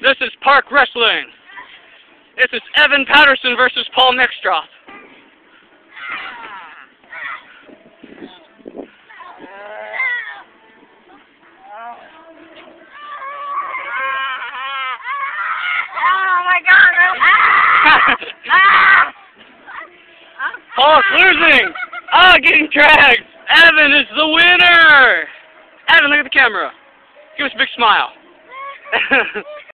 This is Park Wrestling. This is Evan Patterson versus Paul Nextroff. Oh my god! Paul's losing. Ah, getting dragged. Evan is the winner. Evan, look at the camera. Give us a big smile.